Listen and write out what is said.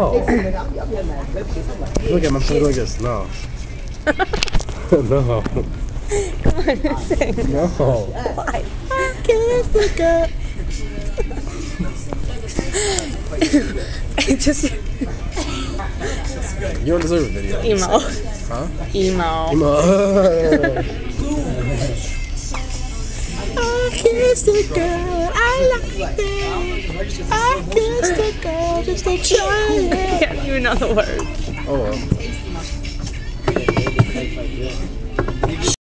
Oh. Look at my face like this. No. no. Come on, sing. No. Why? I can't stick up. It just You don't deserve a video. emo. Huh? Emo. Emo. I kissed a girl, I like it. I kissed girl just to try it. Can't even know the words. oh well.